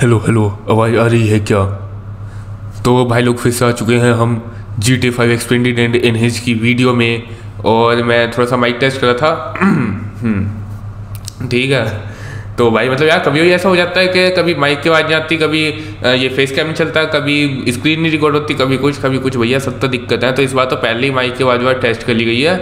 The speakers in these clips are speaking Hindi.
हेलो हेलो, आवाज़ आ रही है क्या? तो भाई लोग फिर से आ चुके हैं हम G T five expanded and N एनहेज की वीडियो में। और मैं थोड़ा सा माइक टेस्ट करा था। ठीक है। तो भाई मतलब यार, कभी ऐसा हो जाता है कि कभी माइक की आवाज़ नहीं आती, कभी ये फेस कैम नहीं चलता, कभी स्क्रीन नहीं रिकॉर्ड होती, कभी कुछ कभी कुछ। भैया, सब तो दिक्कत है। तो इस बार तो पहले ही माइक की आवाज़ वाज टेस्ट कर ली गई है।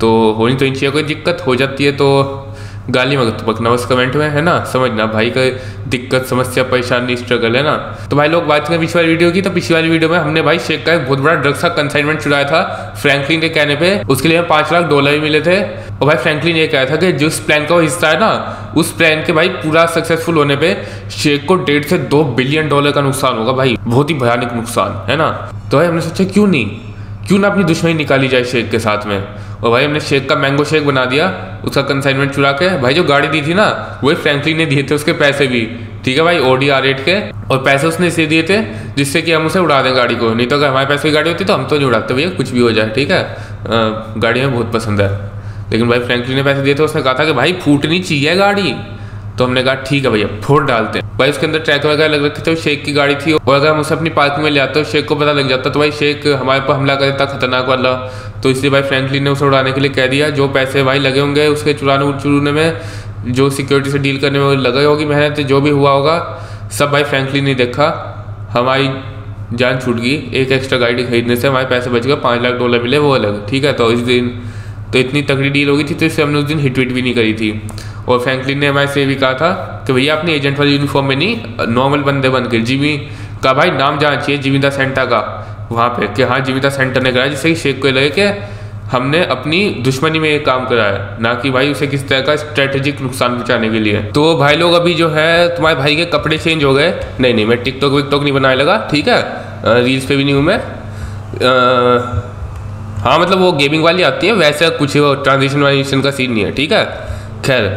तो होनी तो इन चीज़ों कोई दिक्कत हो जाती है। तो गाली मत बकना बस कमेंट में, है ना? समझना, भाई का दिक्कत, समस्या, परेशानी स्ट्रगल है ना? तो भाई लोग बात करें पिछली वाली वीडियो की तो पिछली वाली वीडियो में हमने भाई शेख का एक बहुत बड़ा ड्रग्स का कंसाइनमेंट चुराया था फ्रैंकलिन के कहने पे। उसके लिए हमें पाँच लाख डॉलर भी मिले थे। और भाई फ्रैंकलिन ये कहा था कि जिस प्लान का हिस्सा है ना, उस प्लान के भाई पूरा सक्सेसफुल होने पे शेख को डेढ़ से दो बिलियन डॉलर का नुकसान होगा, भाई। बहुत ही भयानक नुकसान, है ना? तो भाई हमने सोचा, क्यों नहीं? क्यों ना अपनी दुश्मनी निकाली जाए शेख के साथ में? और भाई हमने शेक का मैंगो शेक बना दिया, उसका कंसाइनमेंट चुरा के, भाई जो गाड़ी दी थी ना, वही फ्रेंकली ने दिए थे उसके पैसे भी। ठीक है भाई ओडी आर एट के। और पैसे उसने इसे दिए थे, जिससे कि हम उसे उड़ा दें गाड़ी को। नहीं तो अगर हमारे पैसे की गाड़ी होती तो हम तो नहीं उड़ाते भैया, कुछ भी हो जाए, ठीक है? गाड़ी हमें बहुत पसंद है। लेकिन भाई फ्रेंकली ने पैसे दिए थे, उसने कहा था कि भाई फूटनी चाहिए गाड़ी। तो हमने कहा, ठीक है भैया, फोड़ डालते हैं। भाई, उसके अंदर ट्रैक वगैरह लग रखे थे शेख की गाड़ी थी, और अगर हम उसे अपनी पार्किंग में ले आते तो शेख को पता लग जाता तो भाई, शेख हमारे पर हमला कर देता, खतरनाक वाला। तो इसलिए भाई फ्रैंकलिन ने उसे उड़ाने के लिए कह दिया, जो पैसे भाई लगे होंगे, उसके चुराने चुराने में, जो सिक्योरिटी से डील करने में लगे होगी, मेहनत, जो भी हुआ होगा, सब भाई फ्रैंकलिन ने देखा। हमारी जान छूट गई, एक एक्स्ट्रा गाड़ी खरीदने से हमारे पैसे बच गए, पाँच लाख डॉलर मिले, वो अलग, ठीक है? तो इस दिन तो इतनी तगड़ी डील हो गई थी तो इससे हमने उस दिन हिट विट भी नहीं करी थी। और फ्रैंकलिन ने हमारे से भी कहा था कि भैया, अपने एजेंट वाली यूनिफॉर्म में नहीं नॉर्मल बंदे बन के जिमी का भाई नाम जाना चाहिए जिमी दा सेंटा का, वहाँ पे, कि हाँ जिमी दा सेंटर ने कराया जिससे कि शेख को लगे कि हमने अपनी दुश्मनी में ये काम करा है ना कि भाई उसे किस तरह का स्ट्रेटेजिक नुकसान पहुँचाने के लिए। तो भाई लोग अभी जो है, तुम्हारे भाई के कपड़े चेंज हो गए। नहीं नहीं, मैं टिकटॉक विकटॉक नहीं बनाने लगा, ठीक है? रील्स पे भी नहीं हूँ मैं। हाँ मतलब वो गेमिंग वाली आती है, वैसे कुछ ट्रांजिशन वाइजेशन का सीन नहीं है, ठीक है? खैर,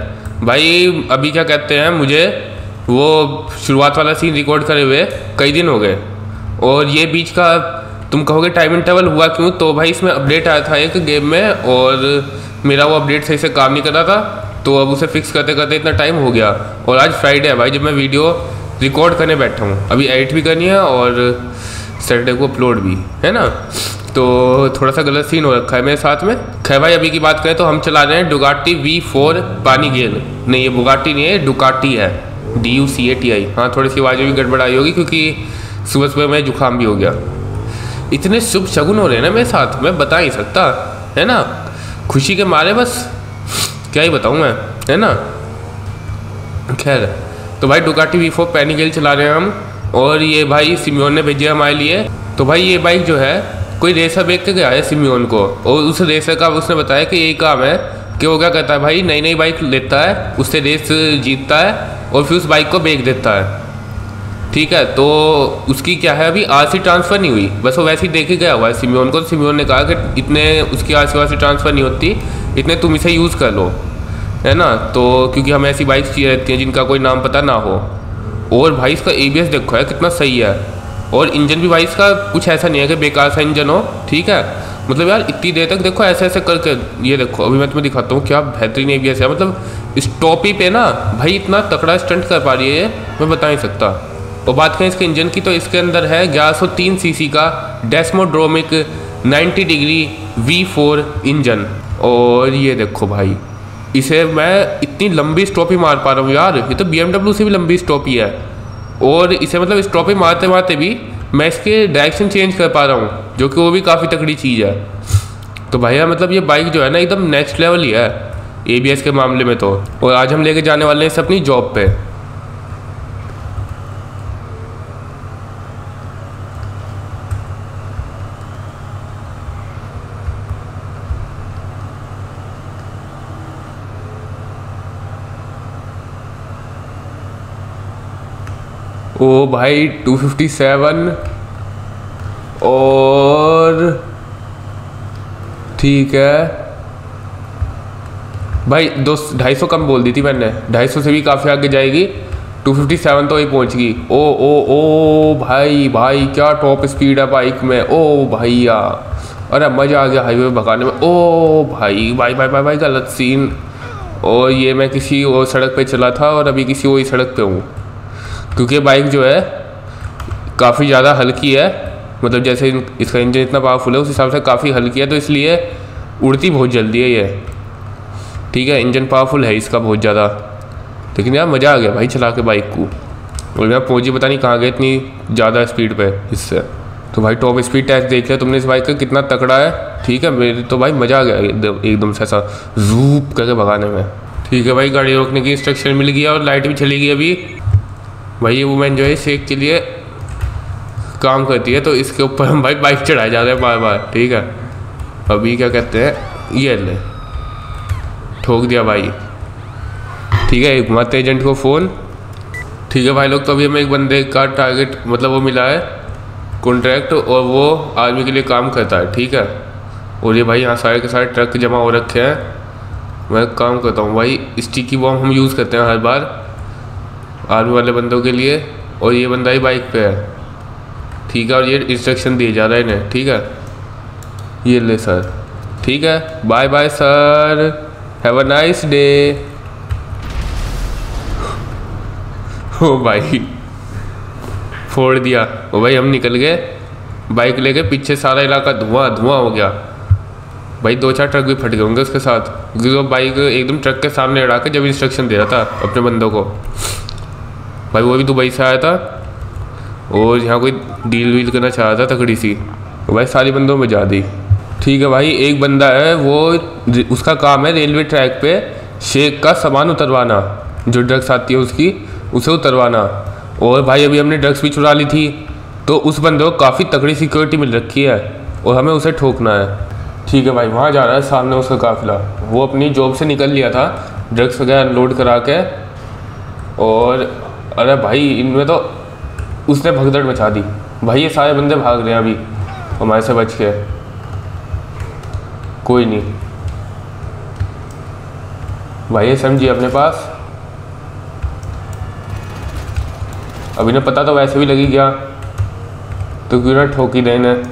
भाई अभी क्या कहते हैं, मुझे वो शुरुआत वाला सीन रिकॉर्ड करे हुए कई दिन हो गए। और ये बीच का, तुम कहोगे टाइम इंटरवल हुआ क्यों? तो भाई इसमें अपडेट आया था एक गेम में, और मेरा वो अपडेट सही से काम नहीं कर रहा था तो अब उसे फिक्स करते करते इतना टाइम हो गया। और आज फ्राइडे है भाई, जब मैं वीडियो रिकॉर्ड करने बैठा हूँ। अभी एडिट भी करनी है और सैटरडे को अपलोड भी, है ना? तो थोड़ा सा गलत सीन हो रखा है मेरे साथ में। खैर भाई, अभी की बात करें तो हम चला रहे हैं डुगाटी वी फोर पानी गेल। नहीं, ये बुगाटी नहीं है, डुकाटी है। D U C A T I हाँ थोड़ी सी आवाज़ें भी गड़बड़ाई होगी क्योंकि सुबह सुबह में जुकाम भी हो गया। इतने शुभ शगुन हो रहे हैं ना मेरे साथ, मैं बता नहीं सकता। है ना? खुशी के मारे बस। क्या ही बताऊँ मैं, है ना? खैर तो भाई डुकाटी वी फोर पैनी गेल चला रहे हैं हम। और ये भाई सिम्योन ने भेजे हमारे लिए। तो भाई ये बाइक जो है कोई रेसर बेच के गया है सिम्योन को। और उस रेसर का उसने बताया कि यही काम है, कि वो क्या करता है भाई नई नई बाइक लेता है, उससे रेस जीतता है, और फिर उस बाइक को बेच देता है। ठीक है तो उसकी क्या है, अभी आर सी ट्रांसफ़र नहीं हुई। बस वो वैसे ही देखे गया हुआ है, सिम्योन को। सिम्योन ने कहा कि इतने उसकी आर सी ट्रांसफ़र नहीं होती, इतने तुम इसे यूज़ कर लो। है ना? तो क्योंकि हमें ऐसी बाइक्स चाहिए रहती हैं जिनका कोई नाम पता ना हो। और भाई इसका एबीएस देखो है कितना सही है। और इंजन भी भाई इसका कुछ ऐसा नहीं है कि बेकार सा इंजन हो, ठीक है? मतलब यार, इतनी देर तक देखो, ऐसे ऐसे करके, ये देखो, अभी मैं तुम्हें दिखाता हूँ, क्या बेहतरीन ए है। मतलब स्टॉप ही पे ना, भाई इतना तकड़ा स्टंट कर पा रही है मैं बता नहीं सकता। और बात करें इसके इंजन की तो इसके अंदर है 1103 सीसी का desmodromic 90 degree V four engine. और ये देखो भाई, इसे मैं इतनी लंबी स्टॉपी मार पा रहा हूँ यार। ये तो बी से भी लंबी स्टॉपी है। और इसे मतलब स्टॉप ही मारते मारते भी मैं इसके डायरेक्शन चेंज कर पा रहा हूँ, जो कि वो भी काफ़ी तकड़ी चीज़ है। तो भैया मतलब ये बाइक जो है ना, एकदम नेक्स्ट लेवल ही है एबीएस के मामले में तो। और आज हम लेके जाने वाले हैं इसे अपनी जॉब पे। ओ भाई 257 और ठीक है। भाई दो ढाई सौ कम बोल दी थी मैंने। ढाई सौ से भी काफ़ी आगे जाएगी। 257 तो ही पहुँच गई ओ ओ ओ, भाई भाई, क्या टॉप स्पीड है बाइक में। ओ, भैया। अरे मज़ा आ गया हाईवे भगाने में। ओ, भाई भाई भाई भाई भाई, गलत सीन और ये मैं किसी और सड़क पे चला था और अभी किसी वही सड़क पे हूँ। क्योंकि बाइक जो है, काफ़ी ज़्यादा हल्की है। मतलब जैसे इसका इंजन इतना पावरफुल है, उस हिसाब से काफ़ी हल्की है तो इसलिए उड़ती बहुत जल्दी है ये। ठीक है इंजन पावरफुल है इसका बहुत ज़्यादा। लेकिन यार मज़ा आ गया भाई चला के बाइक को। और यार पहुँची पता नहीं कहाँ गए इतनी ज़्यादा स्पीड पे इससे। तो भाई टॉप स्पीड टेस्ट देख लिया तुमने इस बाइक का, कितना तकड़ा है। ठीक है, मेरे तो भाई मज़ा आ गया एकदम से ऐसा जूप करके भगाने में। ठीक है भाई, गाड़ी रोकने की इंस्ट्रक्शन मिल गया और लाइट भी चली गई अभी। भाई ये वूमेन जो है शेख के लिए काम करती है तो इसके ऊपर हम भाई बाइक चढ़ाए जा रहे हैं बार बार ठीक है? अभी क्या कहते हैं? ये ले। ठोक दिया भाई। ठीक है घुमाते एजेंट को फ़ोन ठीक है भाई लोग तो अभी हमें एक बंदे का टारगेट मतलब वो मिला है कॉन्ट्रैक्ट और वो आर्मी के लिए काम करता है, ठीक है? और ये भाई यहाँ सारे के सारे ट्रक जमा हो रखे हैं। मैं काम करता हूँ भाई स्टिकी बॉम्ब हम यूज़ करते हैं हर बार। आर्मी वाले बंदों के लिए, और ये बंदा ही बाइक पे है। ठीक है, और ये इंस्ट्रक्शन दिए जा रहा है इन्हें। ठीक है? ये ले सर। ठीक है? Bye bye sir. Have a nice day ओ भाई। फोड़ दिया। ओ भाई, हम निकल गए। बाइक लेके पीछे सारा इलाका धुआँ धुआँ हो गया। भाई, दो चार ट्रक भी फट गए होंगे उसके साथ। क्योंकि वो बाइक एकदम ट्रक के सामने अड़ा के जब इंस्ट्रक्शन दे रहा था अपने बंदों को। भाई वो भी दुबई से आया था और यहाँ कोई डील वील करना चाह रहा था तकड़ी सी। तो भाई सारी बंदों में जा दी ठीक है भाई, एक बंदा है, वो उसका काम है रेलवे ट्रैक पे शेख का सामान उतरवाना, जो ड्रग्स आती है उसकी, उसे उतरवाना। और भाई अभी हमने ड्रग्स भी चुरा ली थी तो उस बंदे को काफ़ी तकड़ी सिक्योरिटी मिल रखी है और हमें उसे ठोकना है। ठीक है भाई, वहाँ जा रहा है सामने उसका काफिला। वो अपनी जॉब से निकल लिया था ड्रग्स वगैरह लोड करा के। और अरे भाई, इनमें तो उसने भगदड़ मचा दी। भाई, ये सारे बंदे भाग रहे हैं अभी। हमारे से बच के। कोई नहीं। भाई, ये समझिए अपने पास। अभी ने पता तो वैसे भी लगी क्या? तो क्यों ना ठोकी देने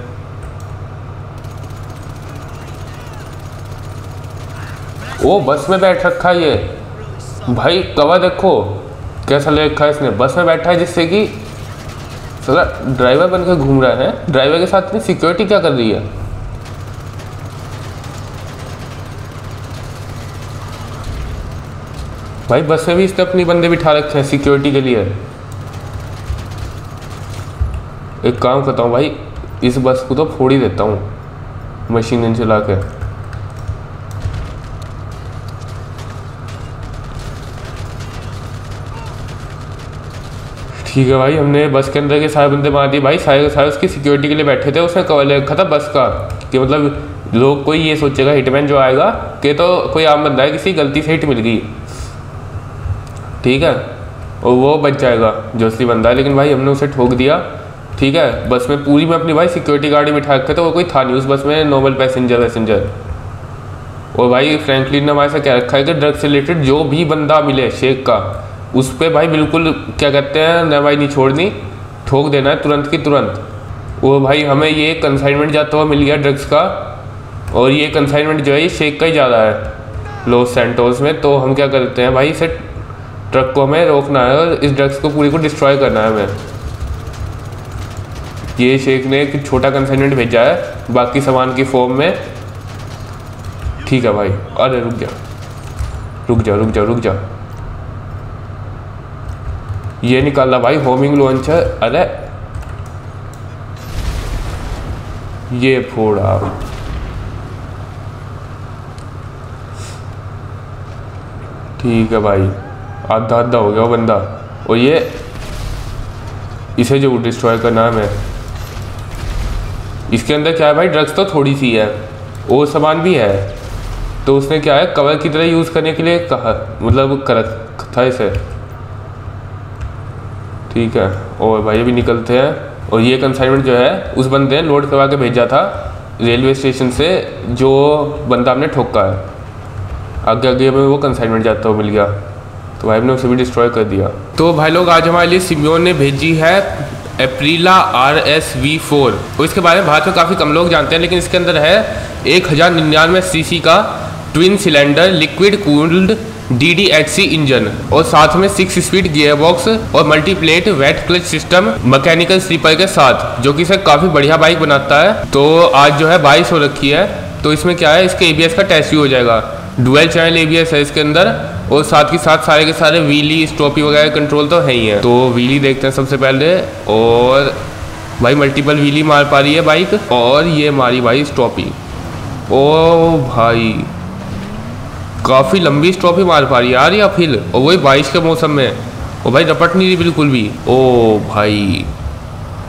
ओ, बस में बैठ रखा ये। भाई कवा देखो। कैसा ले रखा है इसने बस में बैठा है जिससे कि सला ड्राइवर बन के घूम रहा है ड्राइवर के साथ इतनी सिक्योरिटी क्या कर रही है? भाई बस में भी इसने अपनी बंदे बिठा रखे हैं सिक्योरिटी के लिए। एक काम करता हूँ भाई, इस बस को तो फोड़ ही देता हूँ मशीन चला के। ठीक है भाई, हमने बस के अंदर के सारे बंदे मार दिए। भाई, सारे सारे उसकी सिक्योरिटी के लिए बैठे थे, उसने कवर रखा था बस का। कि मतलब लोग कोई ये सोचेगा हिटमैन जो आएगा, कि तो कोई आम बंदा है, किसी गलती से हिट मिल गई। ठीक है? और वो बच जाएगा, जो असली बंदा है। लेकिन भाई, हमने उसे ठोक दिया। ठीक है? बस में पूरी में अपनी भाई सिक्योरिटी गाड़ी बिठा रखे तो वो कोई था नहीं उस बस में नॉर्मल पैसेंजर वैसेंजर और भाई फ्रेंकलिन ने हमारे से क्या रखा है कि ड्रग से रिलेटेड जो भी बंदा मिले, शेख का। उस पर भाई बिल्कुल क्या कहते हैं, न भाई नहीं छोड़नी, ठोक देना है तुरंत की तुरंत। वो भाई हमें ये कंसाइनमेंट जाता हुआ मिल गया ड्रग्स का, और ये कंसाइनमेंट जो है, ये शेक का ही ज़्यादा है लॉस सेंटोस में। तो हम क्या करते हैं भाई, इसे ट्रक को हमें रोकना है, और इस ड्रग्स को पूरी को डिस्ट्रॉय करना है हमें। ये शेख ने एक छोटा कंसाइनमेंट भेजा है, बाकी सामान की फॉर्म में। ठीक है भाई। अरे रुक जा। रुक जा रुक जा रुक जा। ये निकाला भाई होमिंग लॉन्चर अरे। ये फोड़ा। ठीक है भाई। आधा आधा हो गया वो बंदा। और ये, इसे जो डिस्ट्रॉय करना है मैं इसके अंदर क्या है भाई? ड्रग्स तो थोड़ी सी है। और सामान भी है। तो उसने क्या है? कवर की तरह यूज़ करने के लिए कहा। मतलब कर था इसे। ठीक है। और भाई अभी निकलते हैं। और ये कंसाइनमेंट जो है, उस बंदे ने लोड करवा के भेजा था रेलवे स्टेशन से, जो बंदा हमने ठोका है। आगे आगे हमें वो कंसाइनमेंट जाता हुआ मिल गया। तो भाई हमने उसे भी डिस्ट्रॉय कर दिया। तो भाई लोग, आज हमारे लिए सिमियोन ने भेजी है Aprilia R S V four और इसके बारे में भारत में काफ़ी कम लोग जानते हैं, लेकिन इसके अंदर है एक हज़ार निन्यानवे सी का twin cylinder liquid cooled D engine और साथ में सिक्स स्पीड गियर बॉक्स और multiplate wet clutch system mechanical slipper के साथ, जो कि सर काफ़ी बढ़िया बाइक बनाता है। तो आज जो है बाईस हो रखी है। तो इसमें क्या है? इसके ए का टेस्ट भी हो जाएगा। डुअल चैनल ए है इसके अंदर और साथ ही साथ सारे के सारे व्हीली स्टॉपी वगैरह कंट्रोल तो है ही है। तो व्हीली देखते हैं सबसे पहले और भाई मल्टीपल व्हीली मार पा रही है बाइक और ये मारी भाई स्टॉपी ओ भाई। काफ़ी लंबी स्टॉपी मार पा रही है यार या फिर? और वही बारिश के मौसम में। ओ भाई, रपट नहीं रही बिल्कुल भी। ओ भाई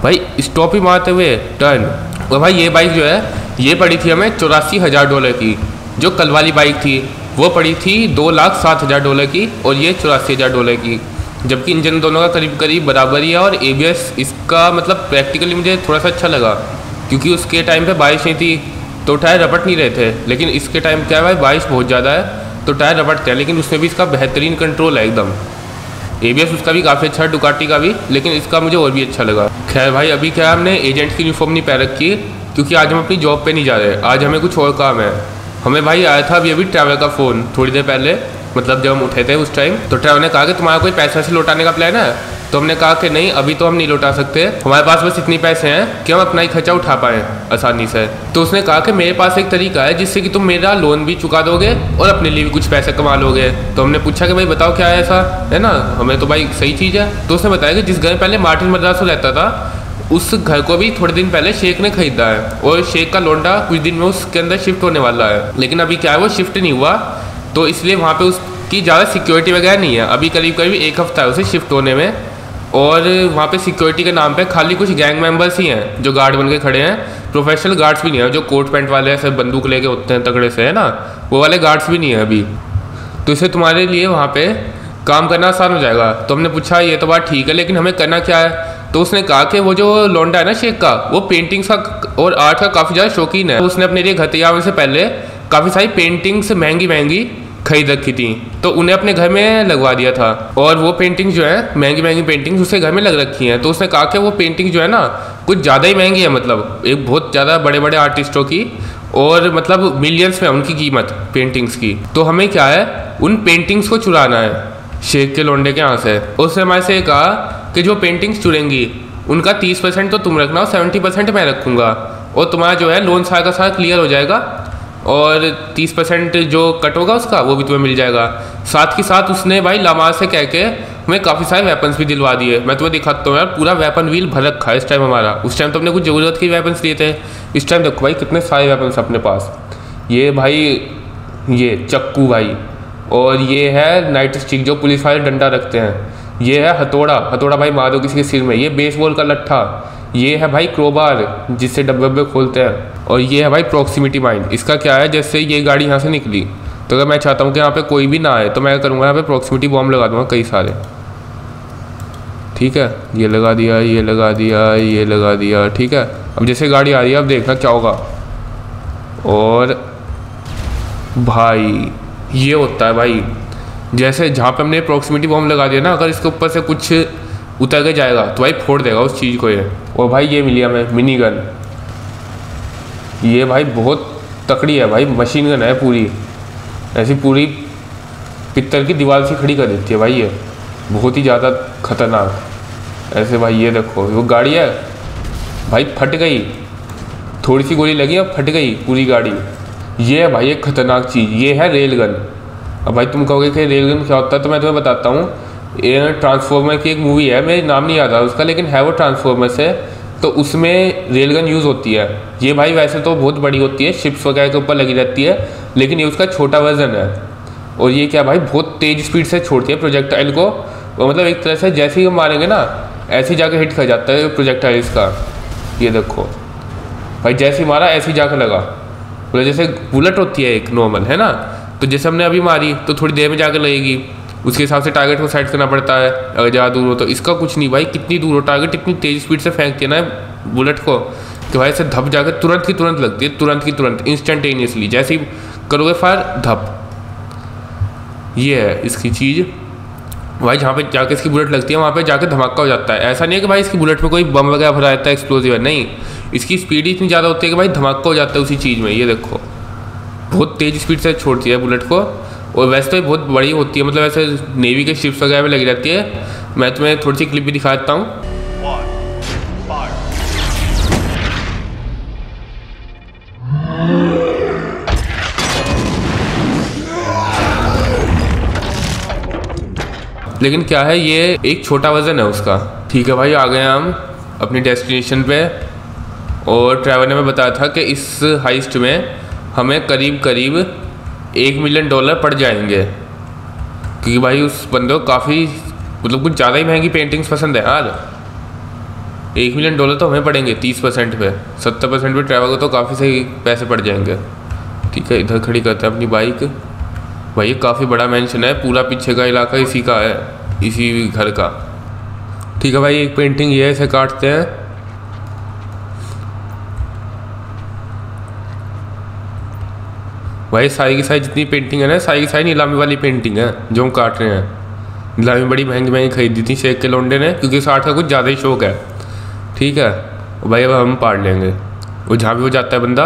भाई स्टॉपी मारते हुए टर्न और भाई, ये बाइक जो है, ये पड़ी थी हमें चौरासी हज़ार डॉलर की। जो कल वाली बाइक थी, वो पड़ी थी दो लाख सात हज़ार डॉलर की और ये चौरासी हज़ार डॉलर की। जबकि इंजन दोनों का करीब करीब बराबर ही है और एबीएस इसका मतलब प्रैक्टिकली मुझे थोड़ा सा अच्छा लगा। क्योंकि उसके टाइम पे बारिश नहीं थी तो टायर रपट नहीं रहे थे। लेकिन इसके टाइम क्या है भाई, बारिश बहुत ज़्यादा है। तो टायर रबड़ते हैं, लेकिन उसमें भी इसका बेहतरीन कंट्रोल है एकदम। एबीएस उसका भी काफ़ी अच्छा है डुकाटी का भी, लेकिन इसका मुझे और भी अच्छा लगा। खैर भाई, अभी क्या हमने एजेंट की यूनिफॉर्म नहीं पहन रखी, क्योंकि आज हम अपनी जॉब पे नहीं जा रहे। आज हमें कुछ और काम है। हमें भाई आया था अभी अभी ट्रैवल का फ़ोन थोड़ी देर पहले मतलब जब हम उठे थे उस टाइम तो ट्रैवल ने कहा कि तुम्हारा कोई पैसा से लौटाने का प्लान है? तो हमने कहा कि नहीं, अभी तो हम नहीं लौटा सकते। हमारे पास बस इतनी पैसे हैं कि हम अपना ही खर्चा उठा पाए आसानी से। तो उसने कहा कि मेरे पास एक तरीका है जिससे कि तुम मेरा लोन भी चुका दोगे और अपने लिए भी कुछ पैसे कमा लोगे। तो हमने पूछा कि भाई, बताओ क्या है ऐसा? है ना? हमें तो भाई सही चीज़ है। तो उसने बताया कि जिस घर पहले मार्टिन मद्रासो रहता था, उस घर को भी थोड़े दिन पहले शेख ने खरीदा है और शेख का लोंडा कुछ दिन में उसके अंदर शिफ्ट होने वाला है। लेकिन अभी क्या है, वो शिफ्ट नहीं हुआ। तो इसलिए वहाँ पे उसकी ज़्यादा सिक्योरिटी वगैरह नहीं है। अभी करीब करीब एक हफ़्ता है उसे शिफ्ट होने में। और वहाँ पे सिक्योरिटी के नाम पे खाली कुछ गैंग मेंबर्स ही हैं, जो गार्ड बन के खड़े हैं। प्रोफेशनल गार्ड्स भी नहीं है, जो कोट पैंट वाले ऐसे बंदूक लेके होते हैं तगड़े से, है ना? वो वाले गार्ड्स भी नहीं है अभी। तो इसे तुम्हारे लिए वहाँ पे काम करना आसान हो जाएगा। तो हमने पूछा, ये तो बात ठीक है, लेकिन हमें करना क्या है? तो उसने कहा कि वो जो लौंडा है ना शेख का, वो पेंटिंग्स का और आर्ट का काफ़ी ज़्यादा शौकीन है। तो उसने अपने लिए घर तैयार से पहले काफ़ी सारी पेंटिंग्स महँगी महँगी खरीद रखी थी। तो उन्हें अपने घर में लगवा दिया था। और वो पेंटिंग्स जो है, महँगी महँगी पेंटिंग्स उसके घर में लग रखी हैं। तो उसने कहा कि वो पेंटिंग जो है ना, कुछ ज़्यादा ही महँगी है मतलब एक बहुत ज़्यादा बड़े बड़े आर्टिस्टों की और मतलब मिलियंस में उनकी कीमत पेंटिंग्स की। तो हमें क्या है, उन पेंटिंग्स को चुराना है। शेख के लोंडे के यहाँ से। उसने हमारे से कहा कि जो पेंटिंग्स चुनेंगी उनका तीस परसेंट तो तुम रखना और सेवेंटी परसेंट मैं रखूँगा। और तुम्हारा जो है लोन सारा का सारा क्लियर हो जाएगा। और तीस परसेंट जो कट होगा उसका, वो भी तुम्हें मिल जाएगा। साथ ही साथ उसने भाई लामाज से कह के हमें काफ़ी सारे वेपन्स भी दिलवा दिए। मैं तुम्हें दिखाता हूँ यार, पूरा वेपन व्हील भर रखा है इस टाइम हमारा। उस टाइम तो हमने कुछ ज़रूरत के वेपन्स लिए थे। इस टाइम देखो भाई, कितने सारे वेपन्स अपने पास। ये भाई, ये चक्कू भाई, और ये है नाइट स्टिक जो पुलिस वाले डंडा रखते हैं। ये है हथौड़ा। हथौड़ा भाई मारो किसी के सिर में। ये बेसबॉल का लट्ठा। ये है भाई क्रोबार जिससे डब्बे डब्बे खोलते हैं। और ये है भाई प्रॉक्सिमिटी माइंड इसका क्या है? जैसे ये गाड़ी यहाँ से निकली तो अगर मैं चाहता हूँ कि यहाँ पे कोई भी ना आए तो मैं करूँगा यहाँ पे प्रॉक्सिमिटी बॉम्ब लगा दूँगा कई सारे। ठीक है? ये लगा दिया, ये लगा दिया, ये लगा दिया, ठीक है? अब जैसे गाड़ी आ रही है, अब देखना क्या होगा। और भाई, ये होता है भाई, जैसे जहाँ पे हमने प्रॉक्सिमिटी बॉम्ब लगा दिया ना, अगर इसके ऊपर से कुछ उतर के जाएगा तो भाई फोड़ देगा उस चीज़ को ये। और भाई ये मिली हमें मिनी गन ये भाई बहुत तकड़ी है भाई मशीन गन है पूरी। ऐसी पूरी पित्तल की दीवार से खड़ी कर देती है भाई ये। बहुत ही ज़्यादा खतरनाक। ऐसे भाई ये देखो, वो गाड़ी है। भाई फट गई। थोड़ी सी गोली लगी और फट गई पूरी गाड़ी। ये है भाई एक ख़तरनाक चीज़, ये है रेल गन अब भाई तुम कहोगे कि रेल गन क्या होता है तो मैं तुम्हें बताता हूँ। ट्रांसफॉर्मर की एक मूवी है, मेरे नाम नहीं याद आ उसका, लेकिन है वो ट्रांसफॉर्मर से। तो उसमें रेलगन यूज़ होती है। ये भाई वैसे तो बहुत बड़ी होती है शिप्स वगैरह के ऊपर लगी रहती है, लेकिन ये उसका छोटा वर्जन है। और ये क्या भाई, बहुत तेज़ स्पीड से छोड़ती है प्रोजेक्टाइल को। और मतलब एक तरह से जैसे ही हम मारेंगे ना, ऐसे ही जाकर हिट कर जाता है प्रोजेक्टाइल इसका। ये देखो। भाई जैसे ही मारा, ऐसे ही जाकर लगा। बोले जैसे बुलेट होती है एक नॉर्मल है ना? तो जैसे हमने अभी मारी तो थोड़ी देर में जाकर लगेगी। उसके हिसाब से टारगेट को सेट करना पड़ता है। अगर ज़्यादा दूर हो तो। इसका कुछ नहीं भाई, कितनी दूर हो? टारगेट इतनी तेज़ स्पीड से फेंक देना है बुलेट को कि भाई ऐसे धप जाकर तुरंत की तुरंत लगती है, तुरंत की तुरंत इंस्टेंटेनियसली जैसे ही करोगे फायर धप। ये है इसकी चीज़। भाई जहाँ पे जाके इसकी बुलेट लगती है, वहाँ पे जाके धमाका हो जाता है। ऐसा नहीं है कि भाई इसकी बुलेट में कोई बम वगैरह भरा रहता है एक्सप्लोजिव है। नहीं। इसकी स्पीड ही इतनी ज़्यादा होती है कि भाई धमाका हो जाता है उसी चीज़ में। ये देखो, बहुत तेज़ स्पीड से छोड़ती है बुलेट को। और वैसे तो बहुत बड़ी होती है मतलब ऐसे नेवी के शिप्स वगैरह में लगी रहती है। मैं तुम्हें थोड़ी सी क्लिप भी दिखा देता हूँ। लेकिन क्या है, ये एक छोटा वज़न है उसका। ठीक है भाई, आ गए हम अपनी डेस्टिनेशन पे। और ट्रैवल ने हमें बताया था कि इस हाइस्ट में हमें करीब करीब एक मिलियन डॉलर पड़ जाएँगे। क्योंकि भाई उस बंदे को काफ़ी मतलब कुछ ज़्यादा ही महँगी पेंटिंग्स पसंद है यार एक मिलियन डॉलर तो हमें पड़ेंगे तीस परसेंट पे। सत्तर परसेंट पे ट्रैवल को तो काफ़ी सही पैसे पड़ जाएँगे। ठीक है, इधर खड़ी करते हैं अपनी बाइक भाई ये काफ़ी बड़ा मैंशन है, पूरा पीछे का इलाका इसी का है, इसी घर का। ठीक है भाई, एक पेंटिंग ये है, इसे काटते हैं। भाई, सारी की सारी जितनी पेंटिंग है ना, सारी की सारी नीलामी वाली पेंटिंग है, जो हम काट रहे हैं। नीलामी बड़ी महँगी महँगी खरीदी थी शेख के लोंडे ने, क्योंकि उस आर्ट का कुछ ज़्यादा ही शौक है। ठीक है? भाई, अब हम पाड़ लेंगे। वो जहाँ भी वो जाता है बंदा,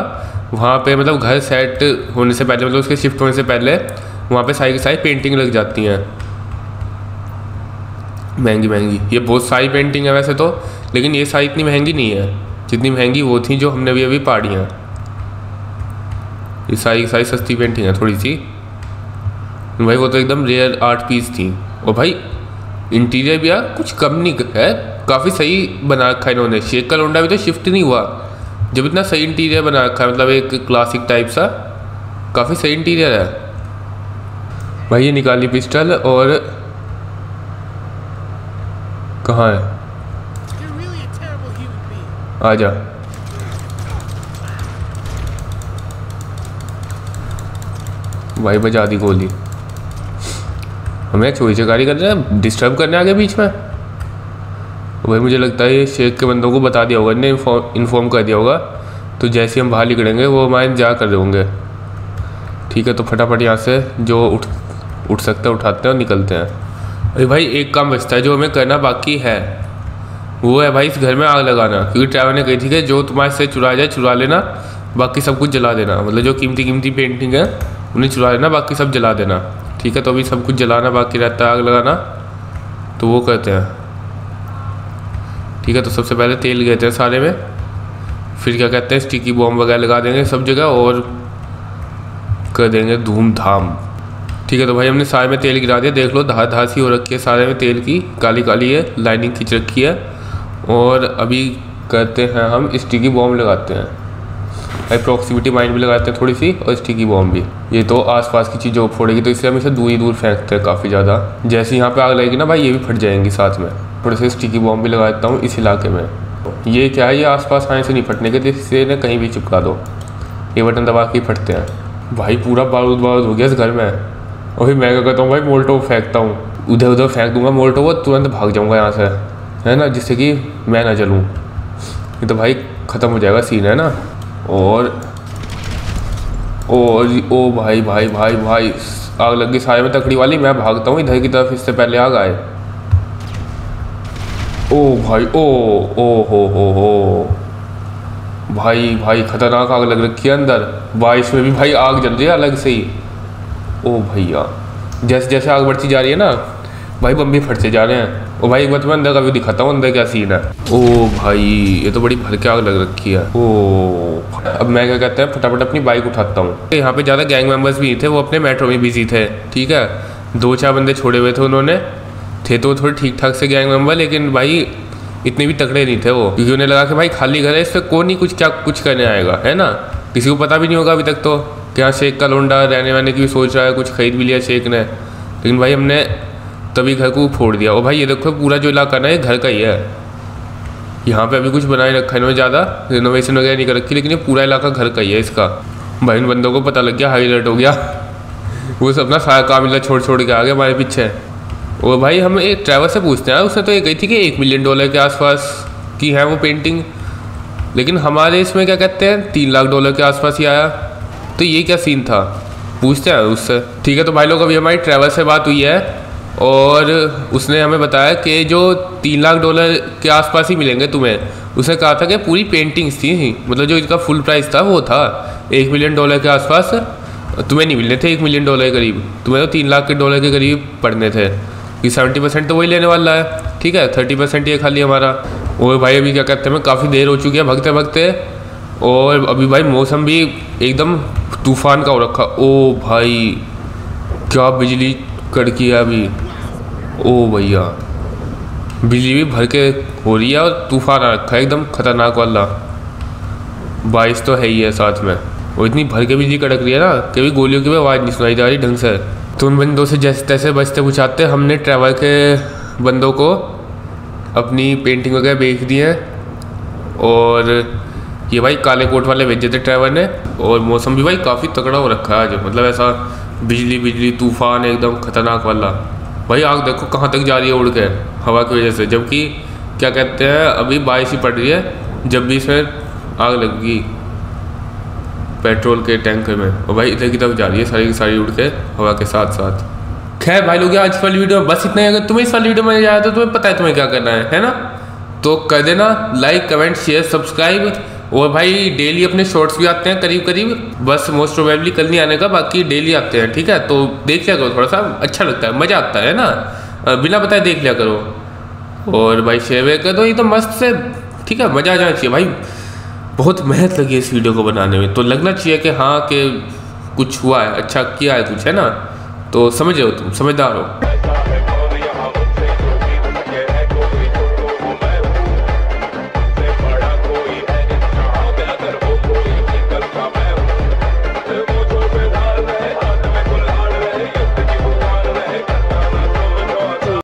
वहाँ पे मतलब घर सेट होने से पहले मतलब उसके शिफ्ट होने से पहले, वहाँ पे सारी की सारी पेंटिंग लग जाती हैं। महँगी महँगी ये बहुत सारी पेंटिंग है वैसे तो लेकिन ये सारी इतनी महँगी नहीं है। जितनी महँगी वो थी जो हमने भी अभी पाड़ी हैं। ये सारी सारी सस्ती पेंटिंग है थोड़ी सी। भाई वो तो एकदम रेयर आर्ट पीस थी। और भाई इंटीरियर भी यार कुछ कम नहीं है। काफ़ी सही बना रखा है इन्होंने। शेख का लोंडा भी तो शिफ्ट नहीं हुआ। जब इतना सही इंटीरियर बना रखा है मतलब एक क्लासिक टाइप सा काफ़ी सही इंटीरियर है। भाई ये निकाली पिस्टल और कहाँ है. आ जा भाई बजा दी गोली। हमें चोरी चकारी कर रहे हैं डिस्टर्ब करने आगे बीच में। भाई मुझे लगता है ये शेख के बंदों को बता दिया होगा इन्फॉर्म कर दिया होगा। तो जैसे ही हम बाहर निकलेंगे, वो हमारे इंतज़ार कर रहे होंगे। ठीक है तो फटाफट यहाँ से जो उठ उठ सकते हैं, उठाते हैं और निकलते हैं। अरे भाई, एक काम बचता है, जो हमें करना बाकी है, वो है भाई इस घर में आग लगाना। क्योंकि ट्रैवल ने कही थी कि जो तुम्हारे से चुरा जाए, चुरा लेना, बाकी सब कुछ जला देना। मतलब जो कीमती कीमती पेंटिंग है उन्हें चुरा लेना, बाकी सब जला देना। ठीक है तो अभी सब कुछ जलाना बाकी रहता है, आग लगाना। तो वो करते हैं। ठीक है तो सबसे पहले तेल घेते हैं सारे में। फिर क्या कहते हैं, स्टिकी बॉम्ब वगैरह लगा देंगे सब जगह और कर देंगे धूमधाम। ठीक है तो भाई हमने सारे में तेल गिरा दिया। देख लो, धा धा सी हो रखी है सारे में, तेल की काली काली है लाइनिंग खींच रखी है। और अभी करते हैं हम, स्टिकी बॉम्ब लगाते हैं। भाई प्रॉक्सिमिटी माइंड भी लगाते हैं थोड़ी सी, और स्टिकी बॉम्ब भी। ये तो आसपास की चीज़ों को फोड़ेगी तो इसलिए हम इसे दूर ही दूर फेंकते हैं काफ़ी ज़्यादा। जैसे यहाँ पे आग लगेगी ना भाई, ये भी फट जाएँगी साथ में। थोड़े से स्टिकी बॉम्ब भी लगा देता हूँ इस इलाके में। ये क्या है, ये आसपास आने से नहीं फटने के तो इससे ना कहीं भी चिपका दो। ये बटन दबा के फटते हैं। भाई पूरा बारूद बारूद हो गया इस घर में। और फिर मैं क्या कहता हूँ भाई मोल्टो फेंकता हूँ। उधर उधर फेंक दूँगा मोल्टो वो तुरंत भाग जाऊँगा यहाँ से। है ना, जिससे कि मैं ना जलूँ। ये तो भाई ख़त्म हो जाएगा सीन है ना? और और ओ भाई भाई भाई भाई, आग लग गई सारे में तकड़ी वाली, मैं भागता हूँ इधर की तरफ़, इससे पहले आग आए। ओ भाई, ओ ओ, हो हो हो। भाई भाई, खतरनाक आग लग रखी है अंदर। बारिश में भी भाई आग जल रही है अलग से ही। ओ भैया जैसे जैसे आग बढ़ती जा रही है ना, भाई बम भी फटते जा रहे हैं। ओ भाई बार तुम्हें अंदर का व्यू दिखाता हूँ, अंदर क्या सीन है? ओ भाई, ये तो बड़ी भर के आग लग रखी है। ओ, अब मैं क्या कहते हैं, फटाफट अपनी बाइक उठाता हूँ। यहाँ पे ज़्यादा गैंग मेंबर्स भी नहीं थे, वो अपने मेट्रो में बिज़ी थे, ठीक है? दो चार बंदे छोड़े हुए थे उन्होंने। थे तो थोड़े ठीक ठाक से गैंग मेंबर लेकिन भाई, इतने भी तकड़े नहीं थे वो। क्योंकि उन्हें लगा कि भाई, खाली घर है इस पर कौन नहीं कुछ क्या कुछ करने आएगा, है ना? किसी को पता भी नहीं होगा अभी तक तो कि हाँ शेख का लोंडा रहने वहने की भी सोच रहा है, कुछ खरीद भी लिया शेख ने। लेकिन भाई, हमने तभी घर को फोड़ दिया। और भाई, ये देखो, पूरा जो इलाका ना, ये घर का ही है। यहाँ पे अभी कुछ बनाए रखा है, इन्होंने ज़्यादा रिनोवेशन वगैरह नहीं कर रखी, लेकिन ये पूरा इलाका घर का ही है इसका। भाई, इन बंदों को पता लग गया हाई अलर्ट हो गया। वो सब अपना सारा काम इला छोड़ छोड़ के आ गए हमारे पीछे। और भाई, हम एक ड्राइवर से पूछते हैं, उसने तो ये कही थी कि एक मिलियन डॉलर के आसपास की है वो पेंटिंग लेकिन हमारे इसमें क्या कहते हैं, तीन लाख डॉलर के आसपास ही आया। तो ये क्या सीन था? पूछते हैं उससे। ठीक है तो भाई लोग, अभी हमारी ट्रैवल से बात हुई है। और उसने हमें बताया कि जो तीन लाख डॉलर के आसपास ही मिलेंगे तुम्हें। उसने कहा था कि पूरी पेंटिंग्स थी मतलब जो इसका फुल प्राइस था, वो था। एक मिलियन डॉलर के आसपास तुम्हें नहीं मिलने थे एक मिलियन डॉलर के करीब। तुम्हें तो तीन लाख के डॉलर के करीब पड़ने थे। कि सेवेंटी परसेंट तो वही लेने वाला है। ठीक है थर्टी परसेंट ये खाली हमारा। और भाई अभी क्या कहते हैं काफ़ी देर हो चुकी है भगते भगते और अभी भाई मौसम भी एकदम तूफ़ान का हो रखा। ओ भाई, क्या बिजली कड़की है अभी। ओ भैया, बिजली भी भर के हो रही है और तूफ़ान आ रखा है, एकदम खतरनाक वाला। बारिश तो है ही है साथ में। वो इतनी भर के बिजली कड़क रही है ना कभी गोलियों की भी आवाज़ नहीं सुनाई जा रही ढंग से। तो उन बंदों से जैसे तैसे बचते, बुझाते, हमने ट्रैवल के बंदों को अपनी पेंटिंग वगैरह बेच दी है। और ये भाई काले कोट वाले भेजे थे ट्रैवल ने, और मौसम भी भाई काफ़ी तगड़ा हो रखा है आज। मतलब ऐसा बिजली बिजली, तूफ़ान, एकदम खतरनाक वाला। भाई आग देखो कहाँ तक जा रही है उड़ के, हवा की वजह से। जबकि क्या कहते हैं, अभी बारिश ही पड़ रही है, जब भी इसमें आग लगेगी पेट्रोल के टैंकर में। और भाई इधर की तरफ़ जा रही है सारी की सारी उड़ के, हवा के साथ साथ। खैर भाई लोग आज वाली वीडियो बस इतना ही। अगर तुम्हें इस वाली वीडियो में आया तो तुम्हें पता है तुम्हें क्या करना है है ना? तो कर देना लाइक कमेंट शेयर सब्सक्राइब और भाई डेली अपने शॉर्ट्स भी आते हैं, करीब करीब, बस मोस्ट प्रोबेबली कल नहीं आने का, बाकी डेली आते हैं, ठीक है? तो देख लिया करो थोड़ा सा अच्छा लगता है, मज़ा आता है ना? बिना बताए देख लिया करो। और भाई शेयर वेयर कर दो, ये तो मस्त से, ठीक है, मज़ा आ जाना चाहिए। भाई, बहुत मेहनत लगी इस वीडियो को बनाने में। तो लगना चाहिए कि हाँ कि कुछ हुआ है अच्छा किया है कुछ, है ना? तो समझ रहे हो तुम, समझदार हो।